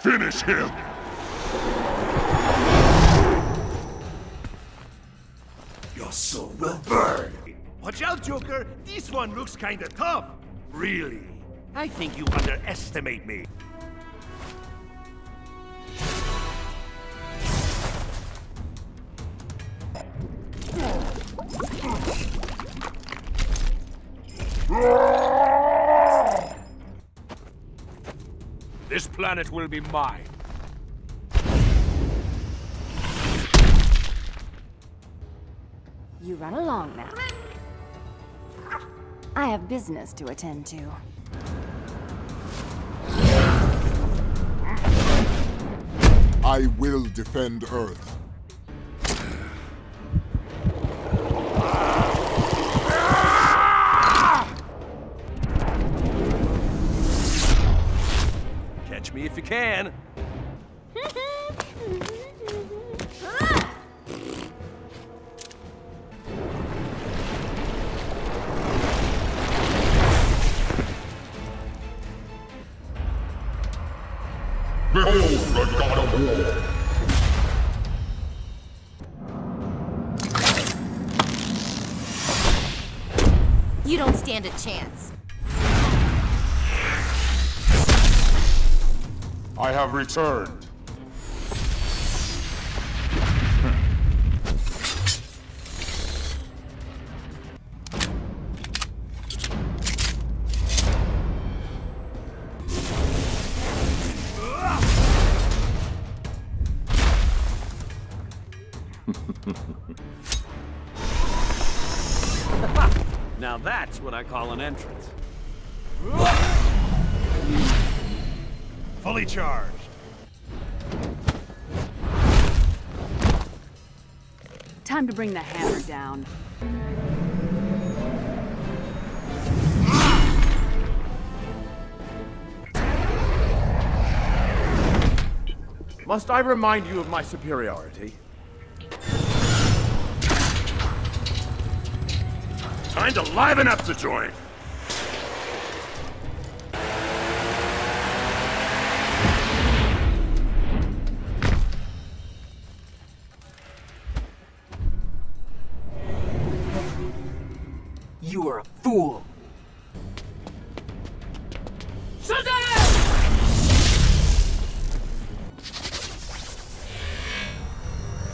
Finish him! Your soul will burn! Watch out, Joker! This one looks kinda tough! Really? I think you underestimate me. This planet will be mine. You run along now. I have business to attend to. I will defend Earth. Catch me if you can. Behold the God of War! You don't stand a chance. I have returned. Now that's what I call an entrance. Fully charged. Time to bring the hammer down. Must I remind you of my superiority? Time to liven up the joint! You are a fool!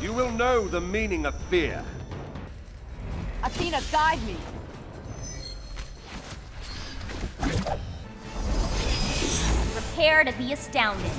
You will know the meaning of fear. Athena, guide me! Prepare to be astounded.